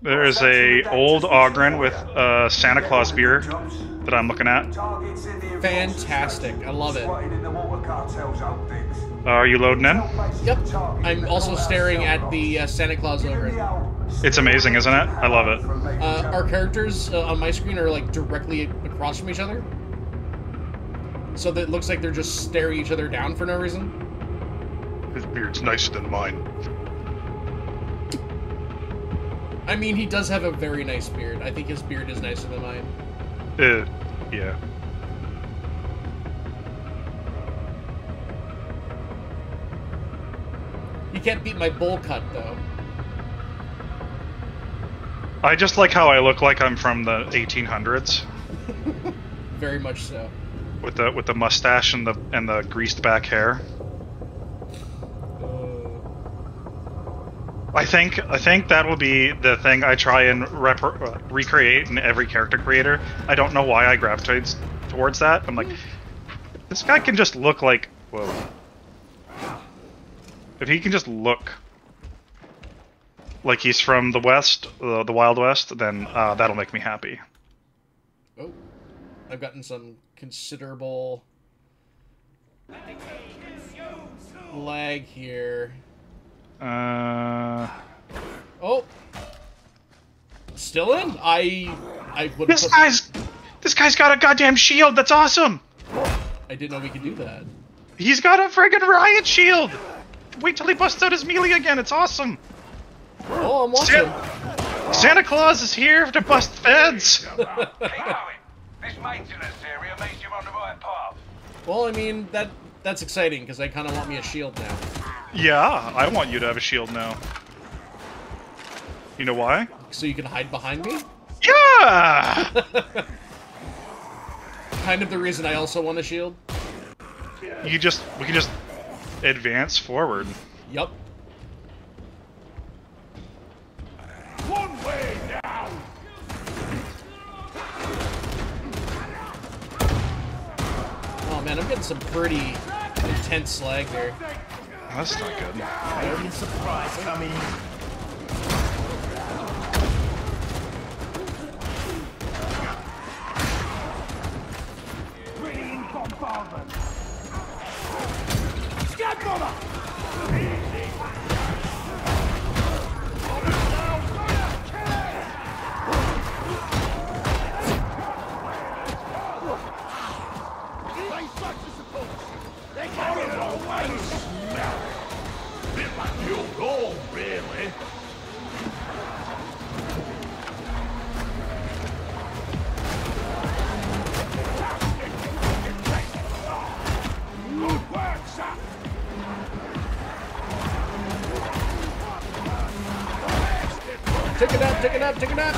There's a old Ogryn with a Santa Claus beard that I'm looking at. Fantastic. I love it. Are you loading in? Yep. I'm also staring at the uh, Santa Claus ogre. It's amazing, isn't it? I love it. Uh, our characters uh, on my screen are like directly across from each other. So that it looks like they're just staring each other down for no reason. His beard's nicer than mine. I mean, he does have a very nice beard. I think his beard is nicer than mine. Uh, yeah. You can't beat my bowl cut, though. I just like how I look like I'm from the 1800s Very much so. with the with the mustache and the and the greased back hair. I think I think that will be the thing I try and uh, recreate in every character creator. I don't know why I gravitate towards that. I'm like, this guy can just look like whoa. If he can just look like he's from the West, uh, the Wild West, then uh, that'll make me happy. oh, I've gotten some considerable lag here. Uh, Oh, still in? I I would. this guy's this guy's got a goddamn shield. That's awesome. I didn't know we could do that. He's got a friggin' riot shield. Wait till he busts out his melee again. It's awesome. Oh, I'm watching. Santa, Santa Claus is here to bust feds. This maintenance area means you're on the right path. Well, I mean that that's exciting because I kind of want me a shield now. Yeah, I want you to have a shield now. You know why? So you can hide behind me? Yeah! Kind of the reason I also want a shield. you just we can just advance forward. Yup. One way down. Oh man, I'm getting some pretty intense slag here. That's not good. Surprise coming. Take a nap, take a nap, take a nap,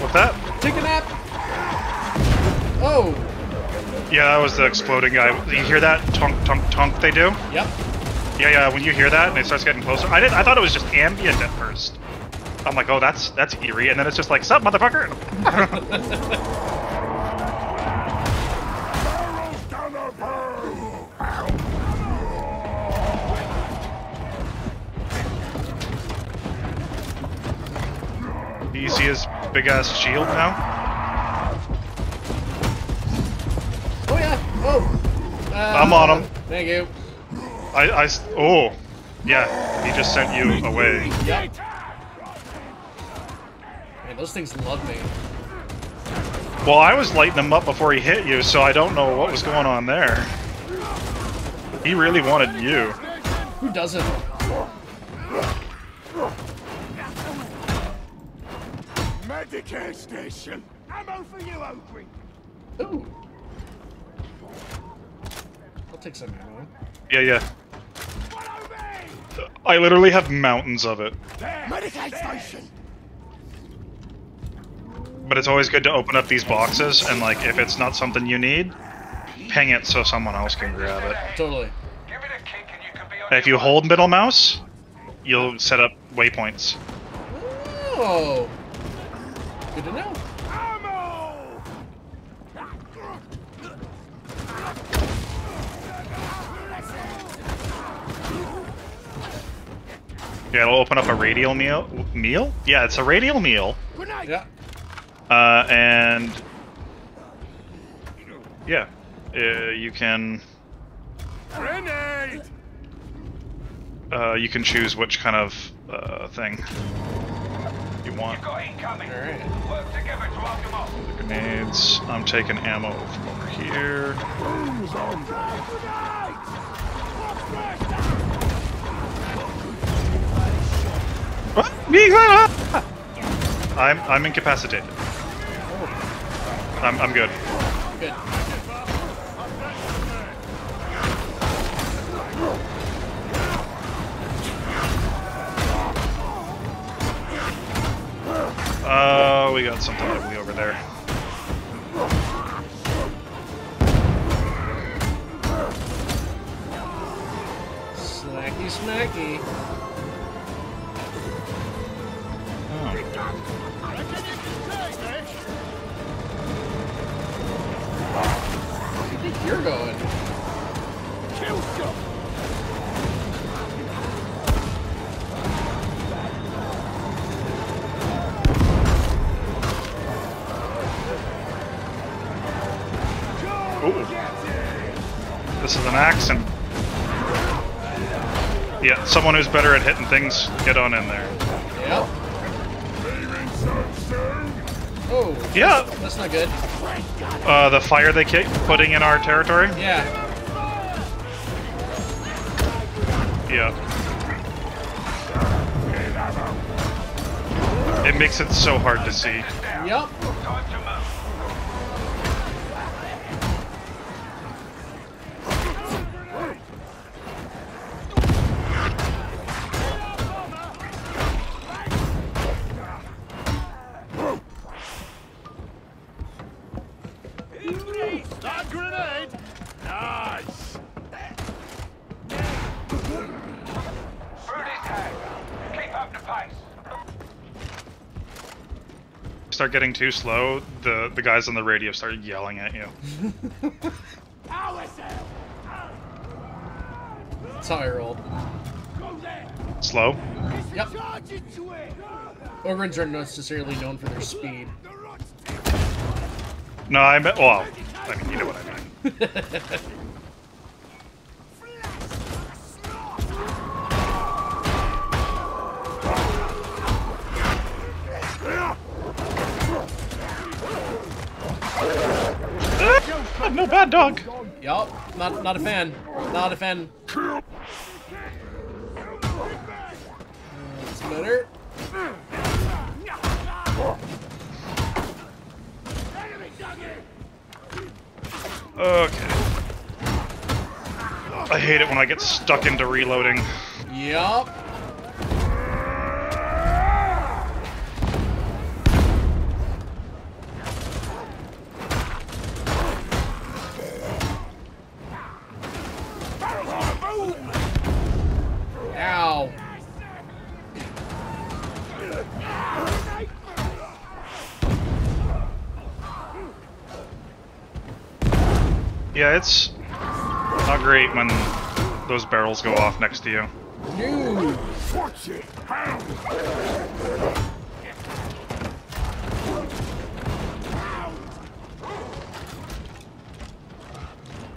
What's that? take a nap! Oh, Yeah, that was the exploding guy. You hear that? Tunk, tunk, tunk. They do. yep. Yeah, yeah. When you hear that and it starts getting closer, I did. I thought it was just ambient at first. I'm like, oh, that's that's eerie, and then it's just like, sup, motherfucker. you see his big ass shield now? Oh yeah, oh! Uh, I'm on him. Thank you. I, I, oh, yeah. He just sent you away. Yep. Man, those things love me. Well, I was lighting him up before he hit you, so I don't know what was going on there. He really wanted you. Who doesn't? Medicae station. Ammo for you, Ogre. Ooh. I'll take some ammo. Yeah, yeah. Follow me. I literally have mountains of it. There. Medicae station. But it's always good to open up these boxes, and like, if it's not something you need, ping it so someone else can grab it. Totally. Give it a kick and you can be on And if you hold middle mouse, you'll set up waypoints. Oh! Good to know. Ammo. Yeah, it'll open up a radial meal. Meal? Yeah, it's a radial meal. Yeah. Uh, and yeah, uh, you can Grenade! uh, you can choose which kind of uh, thing you want. Got. All right. Work together to hold them. Grenades. I'm taking ammo from over here. What? Me? I'm I'm incapacitated. I'm I'm good. Good. Got something ugly over there. An axe and yeah, someone who's better at hitting things, get on in there. Yep. Oh, Yeah, that's not good. uh, the fire they keep putting in our territory. Yeah. Yeah. It makes it so hard to see. Yep. Start getting too slow, the the guys on the radio start yelling at you. That's how I rolled. Slow? Yep. Ogryns aren't necessarily known for their speed. No, I meant well, I mean you know what I mean. No bad dog. Yup. Not not a fan. Not a fan. That's better. Okay. I hate it when I get stuck into reloading. Yup. Great when those barrels go off next to you. Hound.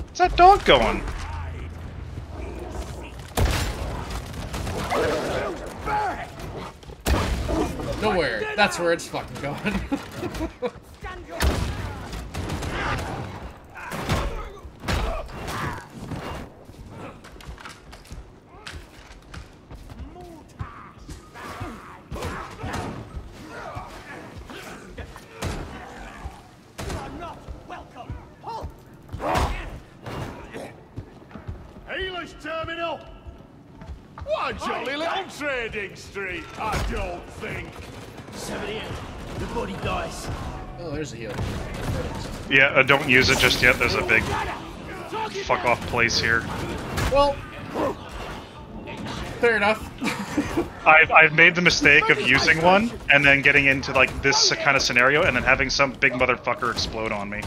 Where's that dog going? Nowhere. That's where it's fucking going. Terminal! What a jolly little trading street, I don't think. 78. The body dies. oh, there's a heal. Yeah, uh, don't use it just yet. There's a big fuck off place here. Well, fair enough. I've, I've made the mistake of using one and then getting into like this kind of scenario and then having some big motherfucker explode on me.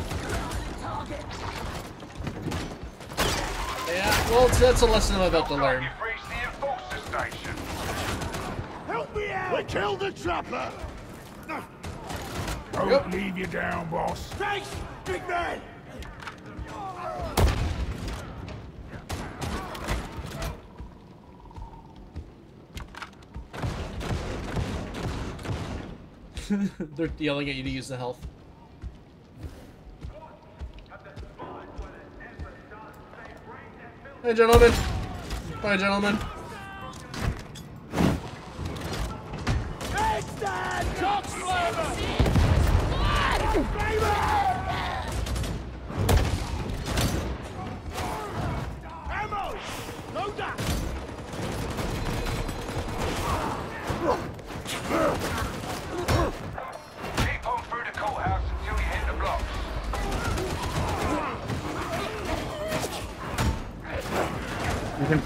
Well, that's a lesson I'm about to learn. You've reached the enforcer station. We killed the trapper! Don't Yep. leave you down, boss. Thanks, big man! They're yelling at you to use the health. Hey, gentlemen. Hi, gentlemen.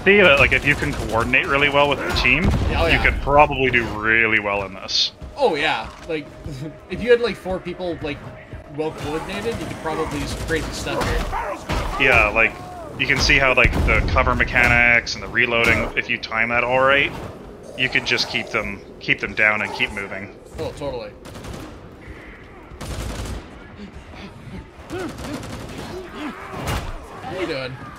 See that, like, if you can coordinate really well with the team, Oh, you could probably do really well in this. Oh yeah, like if you had like four people like well coordinated, you could probably create the stuff here. Yeah, like, you can see how, like, the cover mechanics and the reloading, if you time that all right, you could just keep them keep them down and keep moving. Oh, totally. What are you doing?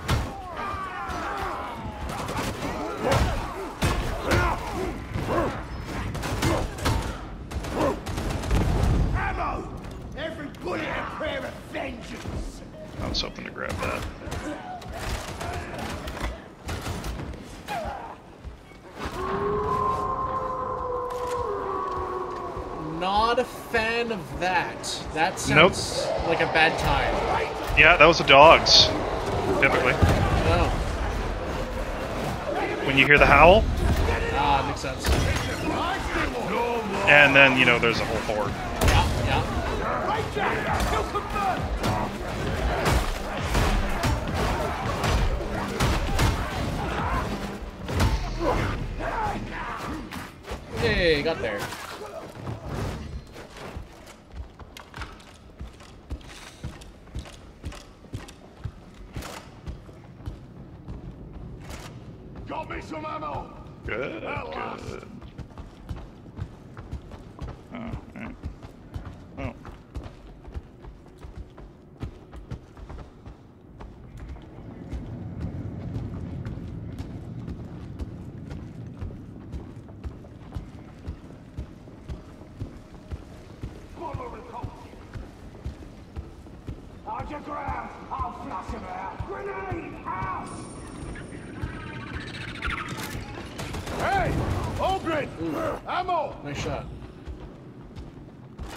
Hoping to grab that. Not a fan of that. That sounds like a bad time. Yeah, that was the dogs. Typically, Oh, when you hear the howl, ah, makes sense. and then you know there's a whole horde. Yeah, yeah. Hey, got there. Got me some ammo! Good, At good. Right. Oh. Hold your ground. I'll flush him out. Grenade out. Hey! Ogryn! Ammo! Nice shot.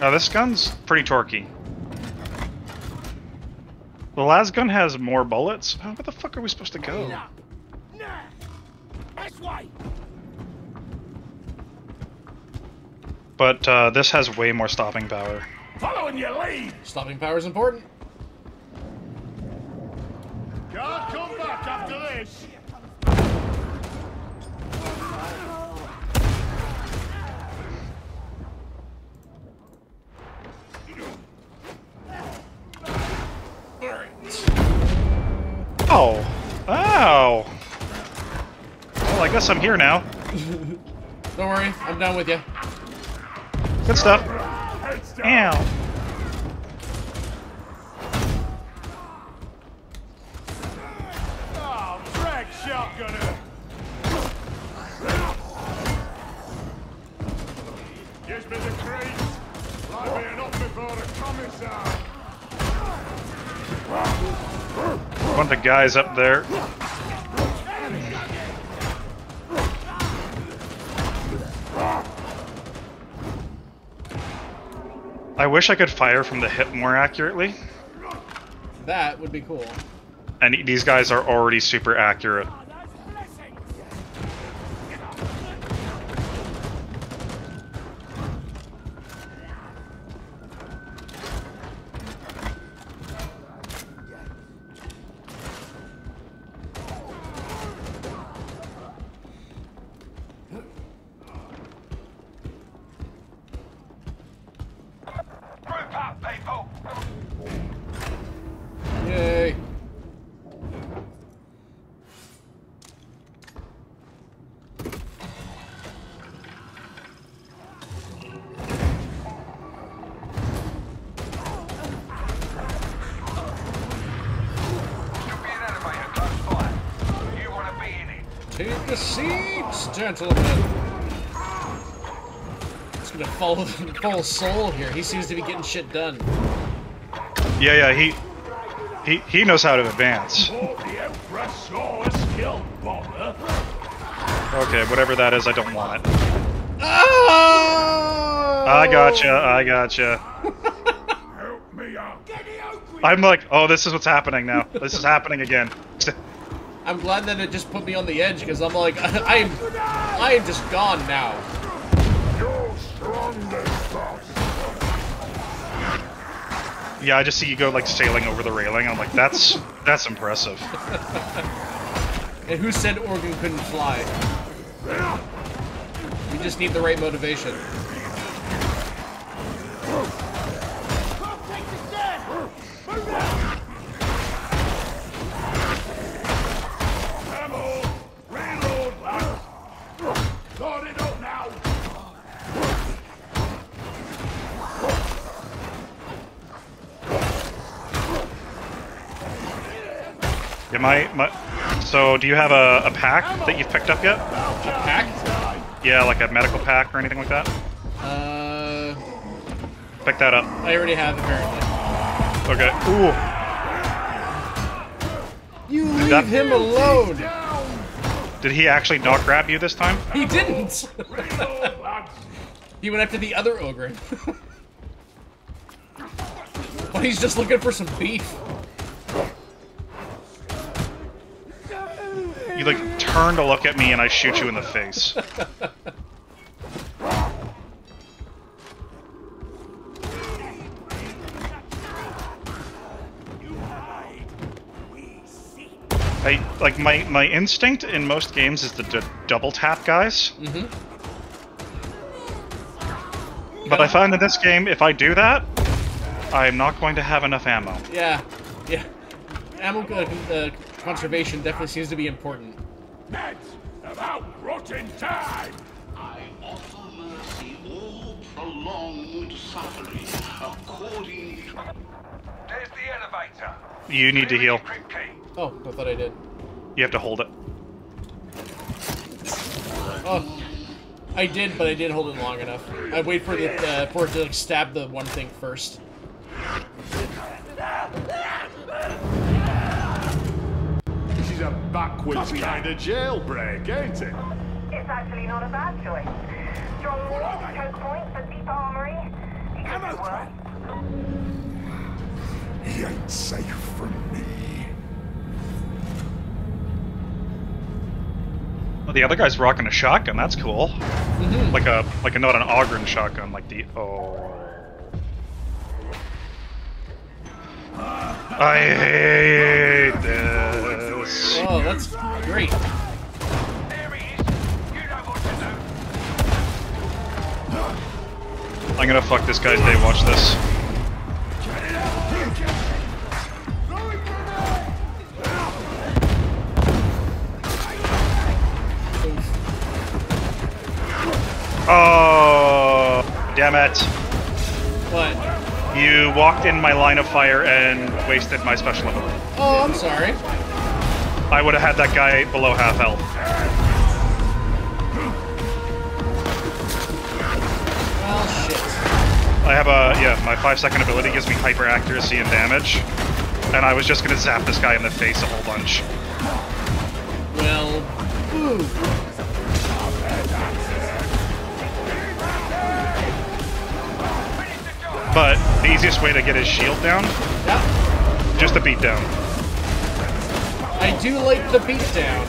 Now this gun's pretty torquey. The last gun has more bullets. Oh, where the fuck are we supposed to go? Nah! This way! But uh, this has way more stopping power. Following your lead. Stopping power is important. Guess I'm here now. Don't worry, I'm done with you. Good stuff. Ow! Oh, Dreg shotgunner! Gives me the creeps. Like up before the commissar. One of the guys up there. I wish I could fire from the hip more accurately. That would be cool. And these guys are already super accurate. Take a seat, gentlemen. It's gonna follow follow Soul here. He seems to be getting shit done. Yeah, yeah, he he he knows how to advance. Oh, the Empress saw a skill bomber. Okay, whatever that is, I don't want it. Oh! I gotcha, I gotcha. Help me out. I'm like, oh, this is what's happening now. This is happening again. I'm glad that it just put me on the edge because I'm like, I am, I am just gone now. You're strongest, boss. Yeah, I just see you go like sailing over the railing. I'm like, that's that's impressive. And who said Ogryn couldn't fly? You just need the right motivation. Yeah, my my. So, do you have a, a pack that you've picked up yet? Pack? Yeah, like a medical pack or anything like that. Uh, Pick that up. I already have apparently. Okay. Ooh. You leave that- him alone. Did he actually not grab you this time? He didn't. He went after the other ogre. but he's just looking for some beef. Like turn to look at me and I shoot you in the face. I like my my instinct in most games is to d- double tap guys. Mm-hmm. But I find in this game, if I do that, I'm not going to have enough ammo. Yeah, yeah. Ammo uh, uh, conservation definitely seems to be important. That's about rotten time. I offer mercy or prolonged suffering according to There's the elevator. You need to heal. Oh, I thought I did. You have to hold it. Oh, I did, but I did hold it long enough. I wait for the uh, for it to like, stab the one thing first. Backwards kind of jailbreak, ain't it? It's actually not a bad choice. Strong walls, choke points, a deep armory. It could. He ain't safe from me. Well, the other guy's rocking a shotgun. That's cool. Mm-hmm. Like a like a not an Ogryn shotgun, like the oh. I hate this. Oh, that's great. There he is. You know what to do. I'm gonna fuck this guy's day. Watch this. Oh, damn it! What? You walked in my line of fire and wasted my special ability. Oh, I'm sorry. I would have had that guy below half health. Well, shit. I have a yeah, my five second ability gives me hyper accuracy and damage, and I was just gonna zap this guy in the face a whole bunch. Well. But the easiest way to get his shield down, Yeah, just a beat down. I do like the beatdown.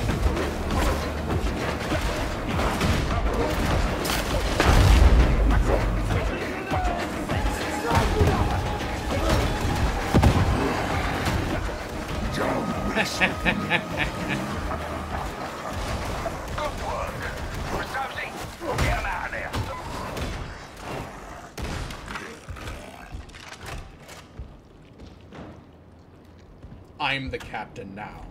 I'm the captain now.